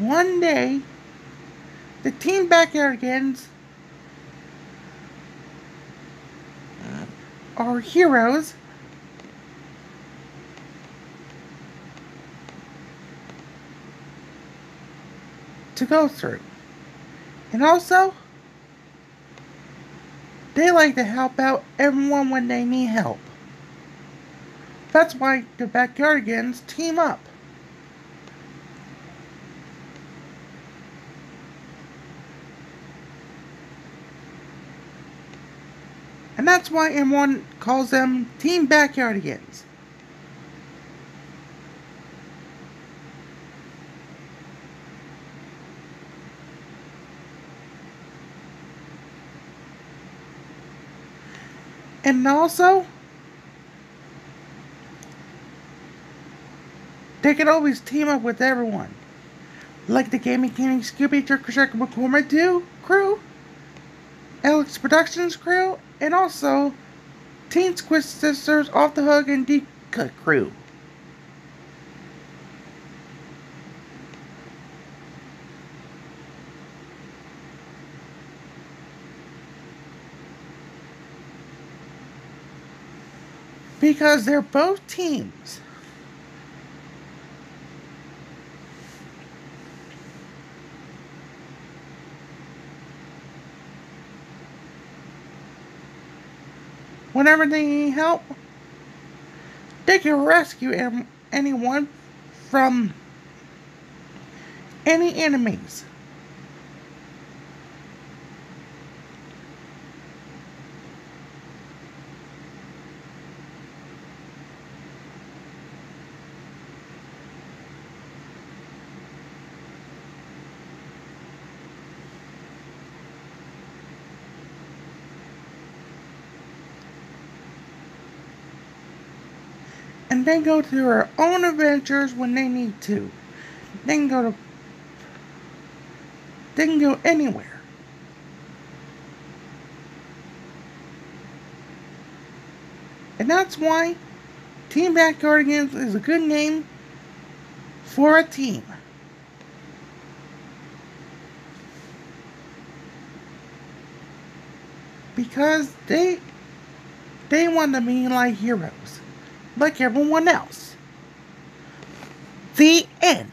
one day the Team Backyardigans are uh, heroes to go through. And also, they like to help out everyone when they need help. That's why the Backyardigans team up. And that's why everyone calls them Team Backyardigans. And also, they can always team up with everyone. Like the Gaming King Scooby Turkish McCormick Doo crew, Alex Productions crew, and also Team Squid Sisters Off the Hook and Deep Cut crew. Because they're both teams. Whenever they need help, they can rescue anyone from any enemies. And they go to their own adventures when they need to. They can go to they can go anywhere. And that's why Team Backyardigans is a good name for a team. Because they they want to be like heroes like everyone else. The end.